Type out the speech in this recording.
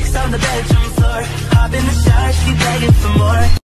sex on the bedroom floor. Hop in the shower, she begging for more.